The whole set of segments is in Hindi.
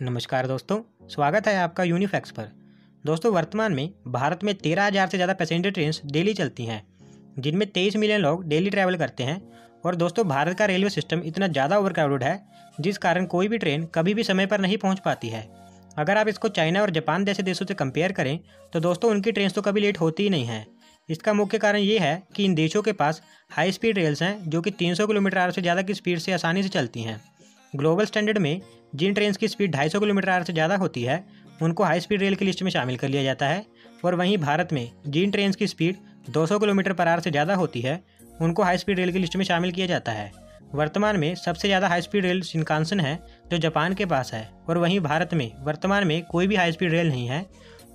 नमस्कार दोस्तों, स्वागत है आपका यूनिफैक्स पर। दोस्तों, वर्तमान में भारत में तेरह हज़ार से ज़्यादा पैसेंजर ट्रेन डेली चलती हैं, जिनमें तेईस मिलियन लोग डेली ट्रैवल करते हैं। और दोस्तों, भारत का रेलवे सिस्टम इतना ज़्यादा ओवरक्राउडेड है, जिस कारण कोई भी ट्रेन कभी भी समय पर नहीं पहुँच पाती है। अगर आप इसको चाइना और जापान जैसे देशों से कंपेयर करें तो दोस्तों, उनकी ट्रेन तो कभी लेट होती ही नहीं है। इसका मुख्य कारण ये है कि इन देशों के पास हाई स्पीड रेल्स हैं, जो कि 300 किलोमीटर आर से ज़्यादा की स्पीड से आसानी से चलती हैं। ग्लोबल स्टैंडर्ड में जिन ट्रेन की स्पीड 250 किलोमीटर आर से ज़्यादा होती है, उनको हाई स्पीड रेल की लिस्ट में शामिल कर लिया जाता है। और वहीं भारत में जिन ट्रेन की स्पीड 200 किलोमीटर पर आर से ज़्यादा होती है, उनको हाई स्पीड रेल की लिस्ट में शामिल किया जाता है। वर्तमान में सबसे ज़्यादा हाई स्पीड रेल शिनकानसन है, जो जापान के पास है। और वहीं भारत में वर्तमान में कोई भी हाई स्पीड रेल नहीं है।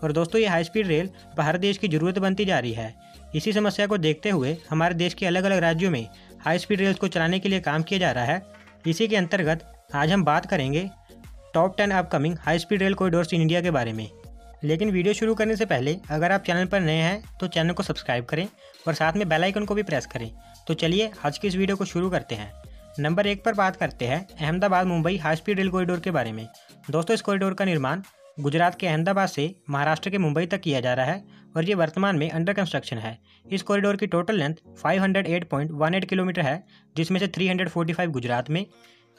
और दोस्तों, ये हाई स्पीड रेल भारत देश की ज़रूरत बनती जा रही है। इसी समस्या को देखते हुए हमारे देश के अलग अलग राज्यों में हाई स्पीड रेल्स को चलाने के लिए काम किया जा रहा है। इसी के अंतर्गत आज हम बात करेंगे top ten upcoming high speed rail corridors in India के बारे में। लेकिन वीडियो शुरू करने से पहले, अगर आप चैनल पर नए हैं तो चैनल को सब्सक्राइब करें और साथ में बेल आइकन को भी प्रेस करें। तो चलिए, आज की इस वीडियो को शुरू करते हैं। नंबर एक पर बात करते हैं Ahmedabad Mumbai high speed rail corridor के बारे में। दोस्तों, इस कॉरिडोर का निर्माण गुजरात के अहमदाबाद से महाराष्ट्र के मुंबई तक किया जा रहा है और ये वर्तमान में अंडर कंस्ट्रक्शन है। इस कॉरिडोर की टोटल लेंथ 508.18 किलोमीटर है, जिसमें से 345 गुजरात में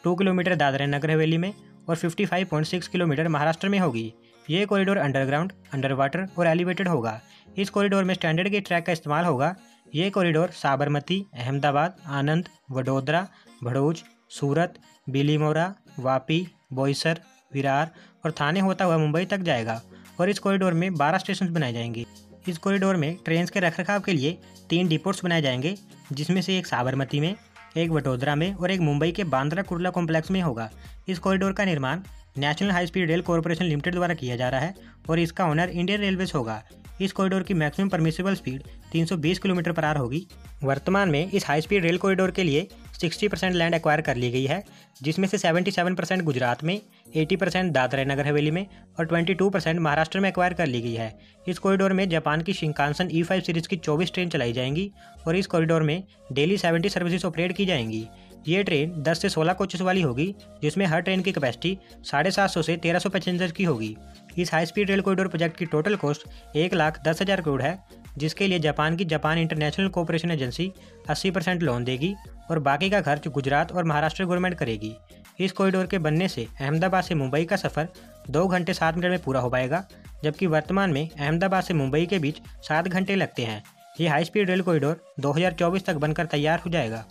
टू किलोमीटर दादरा नगर हवेली में और 55.6 किलोमीटर महाराष्ट्र में होगी। ये कॉरिडोर अंडरग्राउंड अंडर वाटर और एलिवेटेड होगा। इस कॉरिडोर में स्टैंडर्ड के ट्रैक का इस्तेमाल होगा। ये कॉरिडोर साबरमती, अहमदाबाद, आनंद, वडोदरा, भड़ोज, सूरत, बिलीमोरा, वापी, बोईसर विरार और थाने होता हुआ मुंबई तक जाएगा और इस कॉरिडोर में 12 स्टेशन बनाए जाएँगे। इस कॉरिडोर में ट्रेन के रखरखाव के लिए तीन डिपोर्ट्स बनाए जाएँगे, जिसमें से एक साबरमती में, एक वडोदरा में और एक मुंबई के बांद्रा कुर्ला कॉम्प्लेक्स में होगा। इस कॉरिडोर का निर्माण national high speed rail corporation limited द्वारा किया जा रहा है और इसका ओनर इंडियन रेलवेज होगा। इस कॉरिडोर की maximum permissible speed 320 kilometre per hour होगी। वर्तमान में इस हाई स्पीड रेल कॉरिडोर के लिए 60 परसेंट लैंड एक्वायर कर ली गई है, जिसमें से 77 परसेंट गुजरात में 80 परसेंट दादरा नगर हवेली में और 22 परसेंट महाराष्ट्र में एक्वायर कर ली गई है। इस कॉरिडोर में जापान की शिंकानसन ई फाइव सीरीज़ की 24 ट्रेन चलाई जाएँगी और इस कॉरिडोर में डेली 70 सर्विसेज़ ऑपरेट की जाएँगी। ये ट्रेन 10 से 16 कोचेस वाली होगी, जिसमें हर ट्रेन की कैपेसिटी साढ़े सात सौ से सौ पैसेंजर की होगी। इस high speed rail corridor project की टोटल कॉस्ट एक लाख दस हज़ार करोड़ है, जिसके लिए जापान की Japan International Cooperation Agency 80 percent loan देगी और बाकी का खर्च गुजरात और महाराष्ट्र गवर्नमेंट करेगी। इस कॉरिडोर के बनने से अहमदाबाद से मुंबई का सफ़र दो घंटे सात मिनट में पूरा हो पाएगा, जबकि वर्तमान में अहमदाबाद से मुंबई के बीच सात घंटे लगते हैं। ये हाई स्पीड रेल कॉरिडोर 2024 तक बनकर तैयार हो जाएगा।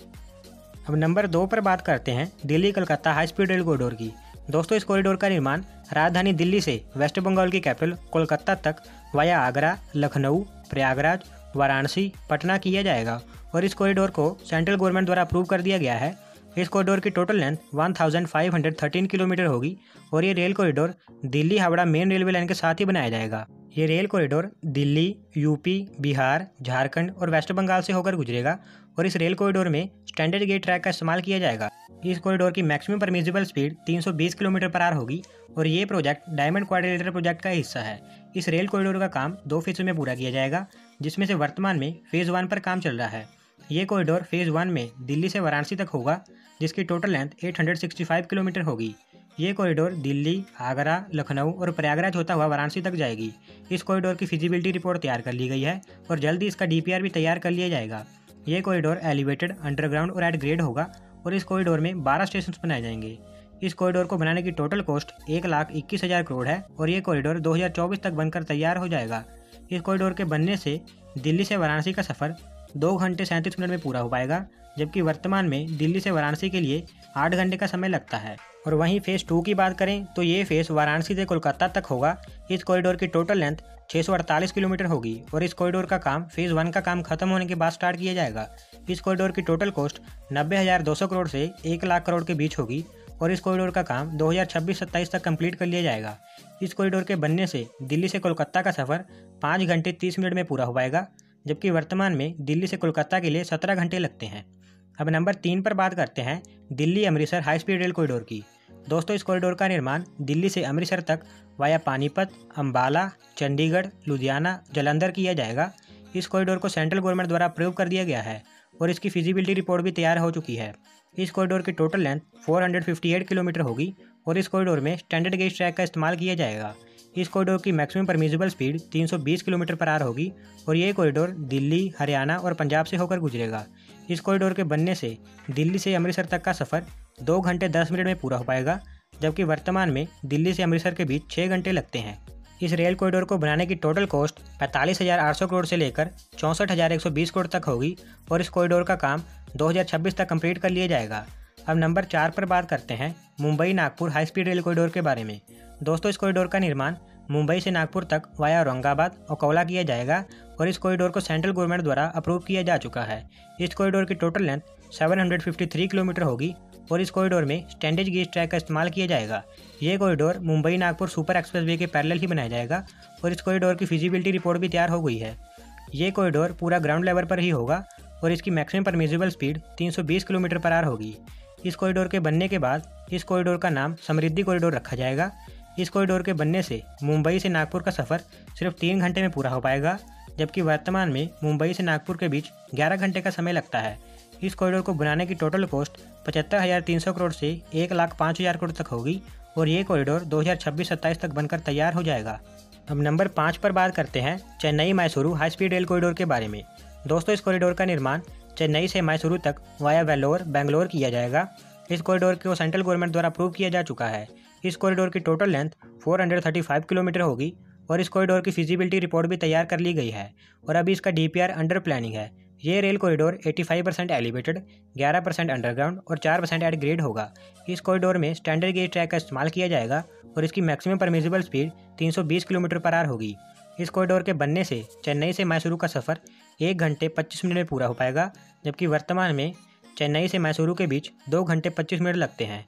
अब नंबर दो पर बात करते हैं Delhi Calcutta high speed rail corridor की। दोस्तों, इस कॉरिडोर का निर्माण राजधानी दिल्ली से वेस्ट बंगाल की कैपिटल कोलकाता तक वाया आगरा, लखनऊ, प्रयागराज, वाराणसी, पटना किया जाएगा और इस कॉरिडोर को सेंट्रल गवर्नमेंट द्वारा अप्रूव कर दिया गया है। इस कॉरिडोर की टोटल लेंथ 1513 किलोमीटर होगी और ये rail corridor Delhi Howrah main railway line के साथ ही बनाया जाएगा। ये rail corridor Delhi UP Bihar, Jharkhand और वेस्ट बंगाल से होकर गुजरेगा और इस रेल कॉरिडोर में स्टैंडर्ड गेट ट्रैक का इस्तेमाल किया जाएगा। इस कॉरिडोर की maximum permissible speed 320 kilometre per hour होगी और ये प्रोजेक्ट डायमंड क्वाड्रिलेटर प्रोजेक्ट का हिस्सा है। इस रेल कॉरिडोर का काम दो फ़ेज़ में पूरा किया जाएगा, जिसमें से वर्तमान में फ़ेज़ वन पर काम चल रहा है। ये कॉरिडोर फ़ेज़ वन में दिल्ली से वाराणसी तक होगा, जिसकी टोटल लेंथ 865 किलोमीटर होगी। ये कॉरिडोर दिल्ली, आगरा, लखनऊ और प्रयागराज होता हुआ वाराणसी तक जाएगी। इस कॉरिडोर की फिजिबिलिटी रिपोर्ट तैयार कर ली गई है और जल्द इसका डीपीआर भी तैयार कर लिया जाएगा। ये कॉरिडोर एलिवेटेड अंडरग्राउंड और एट ग्रेड होगा और इस कॉरिडोर में 12 स्टेशन बनाए जाएँगे। इस कॉरिडोर को बनाने की टोटल कॉस्ट एक लाख इक्कीस हज़ार करोड़ है और ये कॉरिडोर 2024 तक बनकर तैयार हो जाएगा। इस कॉरिडोर के बनने से दिल्ली से वाराणसी का सफ़र दो घंटे सैंतीस मिनट में पूरा हो पाएगा, जबकि वर्तमान में दिल्ली से वाराणसी के लिए आठ घंटे का समय लगता है। और वहीं फ़ेज़ टू की बात करें तो ये फ़ेज़ वाराणसी से कोलकाता तक होगा। इस कॉरिडोर की टोटल लेंथ 648 किलोमीटर होगी और इस कॉरिडोर का काम फ़ेज़ वन का काम खत्म होने के बाद स्टार्ट किया जाएगा। इस कॉरिडोर की टोटल कॉस्ट नब्बे करोड़ से एक लाख करोड़ के बीच होगी और इस कॉरिडोर का काम 2026-27 तक कंप्लीट कर लिया जाएगा। इस कॉरिडोर के बनने से दिल्ली से कोलकाता का सफ़र पाँच घंटे तीस मिनट में पूरा हो पाएगा, जबकि वर्तमान में दिल्ली से कोलकाता के लिए सत्रह घंटे लगते हैं। अब नंबर तीन पर बात करते हैं Delhi Amritsar high speed rail corridor की। दोस्तों, इस कॉरिडोर का निर्माण दिल्ली से अमृतसर तक वाया पानीपत अम्बाला चंडीगढ़, लुधियाना, जलंधर किया जाएगा। इस कॉरिडोर को सेंट्रल गवर्नमेंट द्वारा अप्रूव कर दिया गया है और इसकी फिजिबिलिटी रिपोर्ट भी तैयार हो चुकी है। इस कॉरिडोर की टोटल लेंथ 458 किलोमीटर होगी और इस कॉरिडोर में स्टैंडर्ड गेज ट्रैक का इस्तेमाल किया जाएगा। इस कॉरिडोर की maximum permissible speed 320 kilometre per hour होगी और ये कॉरिडोर दिल्ली, हरियाणा और पंजाब से होकर गुजरेगा। इस कॉरिडोर के बनने से दिल्ली से अमृतसर तक का सफ़र दो घंटे दस मिनट में पूरा हो पाएगा, जबकि वर्तमान में दिल्ली से अमृतसर के बीच छः घंटे लगते हैं। इस रेल कॉरिडोर को बनाने की टोटल कॉस्ट पैंतालीस हज़ार आठ सौ करोड़ से लेकर चौंसठ हज़ार एक सौ बीस करोड़ तक होगी और इस कॉरिडोर का काम 2026 तक कंप्लीट कर लिया जाएगा। अब नंबर चार पर बात करते हैं Mumbai Nagpur high speed rail corridor के बारे में। दोस्तों, इस कॉरिडोर का निर्माण मुंबई से नागपुर तक वाया औरंगाबाद और कौला किया जाएगा और इस कॉरिडोर को सेंट्रल गवर्नमेंट द्वारा अप्रूव किया जा चुका है। इस कॉरिडोर की टोटल लेंथ 753 किलोमीटर होगी और इस कॉरिडोर में स्टैंडेज गेज ट्रैक का इस्तेमाल किया जाएगा। ये corridor Mumbai Nagpur super expressway के पैरेलल ही बनाया जाएगा और इस कॉरिडोर की फिजिबिलिटी रिपोर्ट भी तैयार हो गई है। ये कॉरिडोर पूरा ग्राउंड लेवल पर ही होगा और इसकी maximum permissible speed 320 kilometre per hour होगी। इस कॉरिडोर के बनने के बाद इस कॉरिडोर का नाम समृद्धि कॉरिडोर रखा जाएगा। इस कॉरिडोर के बनने से मुंबई से नागपुर का सफ़र सिर्फ़ तीन घंटे में पूरा हो पाएगा, जबकि वर्तमान में मुंबई से नागपुर के बीच 11 घंटे का समय लगता है। इस कॉरिडोर को बनाने की टोटल कॉस्ट पचहत्तर हज़ार तीन सौ करोड़ से एक लाख पाँच हज़ार करोड़ तक होगी और ये कॉरिडोर दो हज़ार छब्बीस सत्ताईस तक बनकर तैयार हो जाएगा। अब नंबर पाँच पर बात करते हैं Chennai Mysuru high speed rail corridor के बारे में। दोस्तों, इस कॉरिडोर का निर्माण चेन्नई से मैसूरू तक वाया वेलोर बेंगलोर किया जाएगा। इस कॉरिडोर को सेंट्रल गवर्नमेंट द्वारा अप्रूव किया जा चुका है। इस कॉरिडोर की टोटल लेंथ 435 किलोमीटर होगी और इस कॉरिडोर की फिजिबिलिटी रिपोर्ट भी तैयार कर ली गई है और अभी इसका डीपीआर अंडर प्लानिंग है। ये रेल कॉरिडोर 85 परसेंट एलिवेटेड ग्यारह परसेंट अंडरग्राउंड और चार परसेंट एड ग्रेड होगा। इस कॉरिडोर में स्टैंडर्ड गेज ट्रैक का इस्तेमाल किया जाएगा और इसकी maximum permissible speed 320 kilometre per hour होगी। इस कॉरिडोर के बनने से, चेन्नई से मैसूरू का सफ़र एक घंटे पच्चीस मिनट में पूरा हो पाएगा, जबकि वर्तमान में चेन्नई से मैसूरू के बीच दो घंटे पच्चीस मिनट लगते हैं।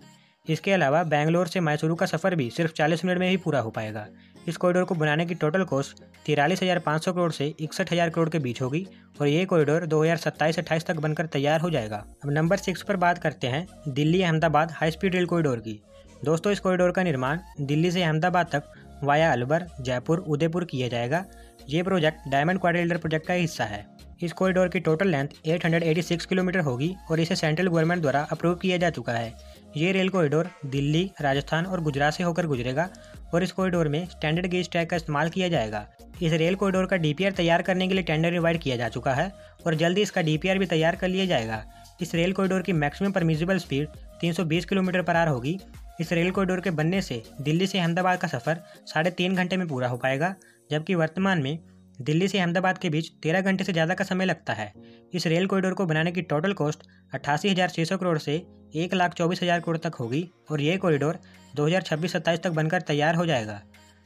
इसके अलावा बैंगलोर से मैसूरू का सफ़र भी सिर्फ़ 40 मिनट में ही पूरा हो पाएगा। इस कॉरिडोर को बनाने की टोटल कॉस्ट तिरालीस हज़ार पाँच सौ करोड़ से इकसठ हज़ार करोड़ के बीच होगी और ये कॉरिडोर दो हज़ार सत्ताईस अट्ठाईस तक बनकर तैयार हो जाएगा। अब नंबर सिक्स पर बात करते हैं Delhi Ahmedabad high speed rail corridor की। दोस्तों, इस कॉरिडोर का निर्माण दिल्ली से अहमदाबाद तक वाया अलवर, जयपुर, उदयपुर किया जाएगा। ये प्रोजेक्ट डायमंड क्वाड्रिलेटर प्रोजेक्ट का हिस्सा है। इस कॉरिडोर की टोटल लेंथ 886 किलोमीटर होगी और इसे सेंट्रल गवर्नमेंट द्वारा अप्रूव किया जा चुका है। ये रेल कॉरिडोर दिल्ली, राजस्थान और गुजरात से होकर गुजरेगा और इस कॉरिडोर में स्टैंडर्ड गेज ट्रैक का इस्तेमाल किया जाएगा। इस रेल कॉरिडोर का डीपीआर तैयार करने के लिए टेंडर रिवाइड किया जा चुका है और जल्दी इसका डीपीआर भी तैयार कर लिया जाएगा। इस रेल कॉरिडोर की maximum permissible speed 320 kilometre per hour होगी। इस रेल कॉरिडोर के बनने से दिल्ली से अहमदाबाद का सफ़र साढ़े तीन घंटे में पूरा हो पाएगा, जबकि वर्तमान में दिल्ली से अहमदाबाद के बीच तेरह घंटे से ज़्यादा का समय लगता है। इस रेल कॉरिडोर को बनाने की टोटल कॉस्ट अट्ठासी हज़ार छः सौ करोड़ से एक लाख चौबीस हज़ार करोड़ तक होगी और ये कॉरिडोर दो हज़ार छब्बीस सत्ताईस तक बनकर तैयार हो जाएगा।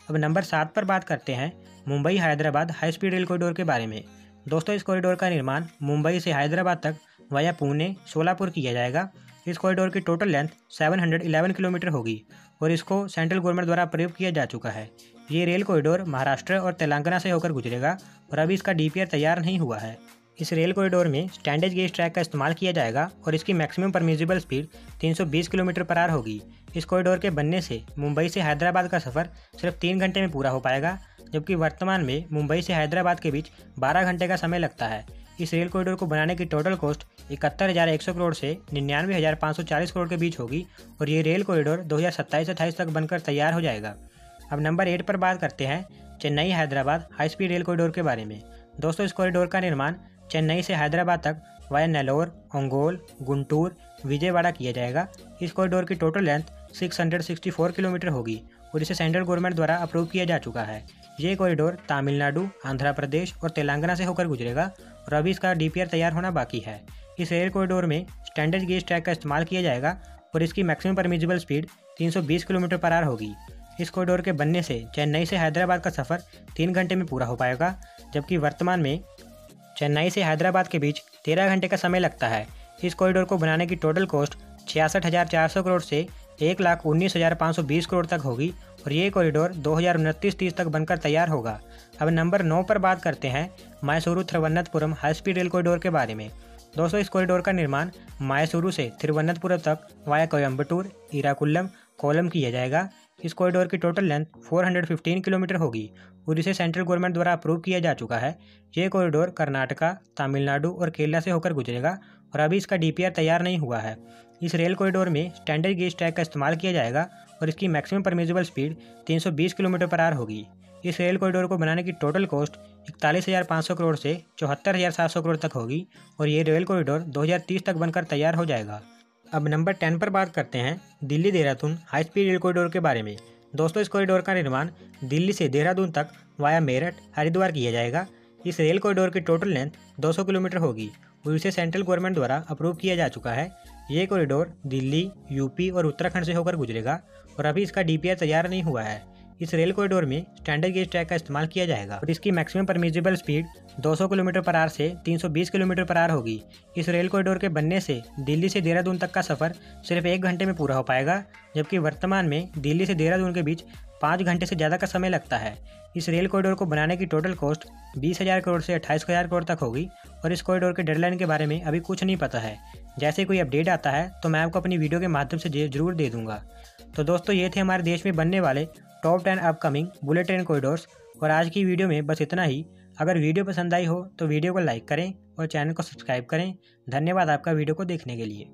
अब नंबर सात पर बात करते हैं Mumbai Hyderabad high speed rail corridor के बारे में। दोस्तों, इस कॉरिडोर का निर्माण मुंबई से हैदराबाद तक वाया पुणे, सोलापुर किया जाएगा। इस कॉरिडोर की टोटल लेंथ 711 किलोमीटर होगी और इसको सेंट्रल गवर्नमेंट द्वारा प्रयोग किया जा चुका है। ये रेल कॉरिडोर महाराष्ट्र और तेलंगाना से होकर गुजरेगा और अभी इसका डीपीआर तैयार नहीं हुआ है। इस रेल कॉरिडोर में स्टैंडेज गेज ट्रैक का इस्तेमाल किया जाएगा और इसकी maximum permissible speed 320 kilometre per hour होगी। इस कॉरिडोर के बनने से मुंबई से हैदराबाद का सफ़र सिर्फ़ तीन घंटे में पूरा हो पाएगा, जबकि वर्तमान में मुंबई से हैदराबाद के बीच 12 घंटे का समय लगता है। इस रेल कॉरिडोर को बनाने की टोटल कॉस्ट इकहत्तर हज़ार एक सौ करोड़ से निन्यानवे हज़ार पाँच सौ चालीस करोड़ के बीच होगी और ये रेल कॉरिडोर दो हज़ार सत्ताईस अट्ठाईस तक बनकर तैयार हो जाएगा। अब नंबर एट पर बात करते हैं Chennai Hyderabad high speed rail corridor के बारे में। दोस्तों, इस कॉरिडोर का निर्माण चेन्नई से हैदराबाद तक वाया नेलोर ओंगोल, गुंटूर, विजयवाड़ा किया जाएगा। इस कॉरिडोर की टोटल लेंथ 664 किलोमीटर होगी और इसे सेंट्रल गवर्नमेंट द्वारा अप्रूव किया जा चुका है। ये कॉरिडोर तमिलनाडु, आंध्र प्रदेश और तेलंगाना से होकर गुजरेगा और अभी इसका डीपीआर तैयार होना बाकी है। इस रेल कॉरिडोर में स्टैंडर्ड गेज ट्रैक का इस्तेमाल किया जाएगा और इसकी maximum permissible speed 320 kilometre per hour होगी। इस कॉरिडोर के बनने से चेन्नई से हैदराबाद का सफ़र तीन घंटे में पूरा हो पाएगा, जबकि वर्तमान में चेन्नई से हैदराबाद के बीच तेरह घंटे का समय लगता है। इस कॉरिडोर को बनाने की टोटल कॉस्ट छियासठ हज़ार चार सौ करोड़ से एक लाख उन्नीस हज़ार पाँच सौ बीस करोड़ तक होगी और ये कॉरिडोर दो हज़ार उनतीस तीस तक बनकर तैयार होगा। अब नंबर नौ पर बात करते हैं Mysuru Thiruvananthapuram high speed rail corridor के बारे में। दोस्तों, इस कॉरिडोर का निर्माण मायसूरू से थिरुवनंतपुरम तक वाया कोयम्बटूर इराकुल्लम, कोलम किया जाएगा। इस कॉरिडोर की टोटल लेंथ 415 किलोमीटर होगी और इसे सेंट्रल गवर्नमेंट द्वारा अप्रूव किया जा चुका है। ये कॉरिडोर कर्नाटका, तमिलनाडु और केरला से होकर गुजरेगा और अभी इसका डीपीआर तैयार नहीं हुआ है। इस रेल कॉरिडोर में स्टैंडर्ड गेज ट्रैक का इस्तेमाल किया जाएगा और इसकी maximum permissible speed 320 kilometre per hour होगी। इस रेल कॉरिडोर को बनाने की टोटल कॉस्ट इकतालीस हज़ार पाँच सौ करोड़ से चौहत्तर हज़ार सात सौ करोड़ तक होगी और ये रेल कॉरिडोर 2030 तक बनकर तैयार हो जाएगा। अब नंबर टेन पर बात करते हैं Delhi Dehradun high speed rail corridor के बारे में। दोस्तों, इस कॉरिडोर का निर्माण दिल्ली से देहरादून तक वाया मेरठ, हरिद्वार किया जाएगा। इस रेल कॉरिडोर की टोटल लेंथ 200 किलोमीटर होगी और इसे सेंट्रल गवर्नमेंट द्वारा अप्रूव किया जा चुका है। ये कॉरिडोर दिल्ली, यूपी और उत्तराखंड से होकर गुजरेगा और अभी इसका डीपीआर तैयार नहीं हुआ है। इस रेल कॉरिडोर में स्टैंडर्ड गेज ट्रैक का इस्तेमाल किया जाएगा और इसकी maximum permissible speed 200 kilometre per hour से 320 किलोमीटर पर आर होगी। इस रेल कॉरिडोर के बनने से दिल्ली से देहरादून तक का सफ़र सिर्फ़ एक घंटे में पूरा हो पाएगा, जबकि वर्तमान में दिल्ली से देहरादून के बीच पाँच घंटे से ज़्यादा का समय लगता है। इस रेल कॉरिडोर को बनाने की टोटल कॉस्ट बीस हज़ार करोड़ से अट्ठाईस हज़ार करोड़ तक होगी और इस कॉरिडोर के डेडलाइन के बारे में अभी कुछ नहीं पता है। जैसे कोई अपडेट आता है तो मैं आपको अपनी वीडियो के माध्यम से ज़रूर दे दूँगा। तो दोस्तों, ये थे हमारे देश में बनने वाले top ten upcoming bullet train corridors. और आज की वीडियो में बस इतना ही। अगर वीडियो पसंद आई हो तो वीडियो को लाइक करें और चैनल को सब्सक्राइब करें। धन्यवाद आपका वीडियो को देखने के लिए।